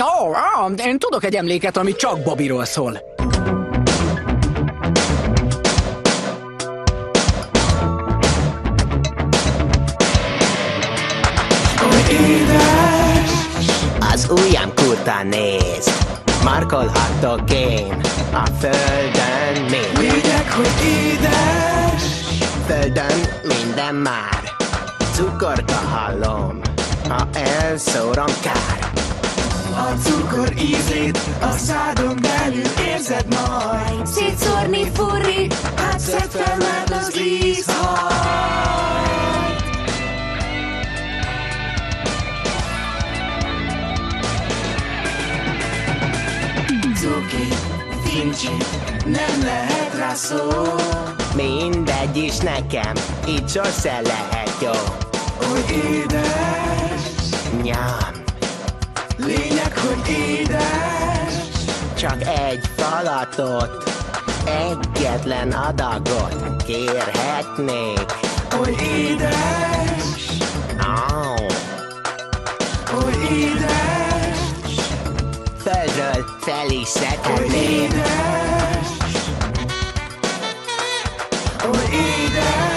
Ó, oh, oh, én tudok egy emléket, ami csak Bobbyról szól. Az ujjam kurta néz. Markolhatok én A földön mind Lényeg, hogy édes. Földön minden már. Cukorka hallom Ha elszórom kár A cukor ízét a szádon belül érzed majd. Szétszórni furri, Hát szedd fel, mert az ízhajt Cuki, fincsi, nem lehet rá szó. Mindegy is nekem Így sose lehet jó. Hogy édes, hogy édes. Csak egy falatot Egyetlen adagot Kérhetnék. Hogy édes, Au. hogy édes. Földről fel is Hogy édes. Hogy édes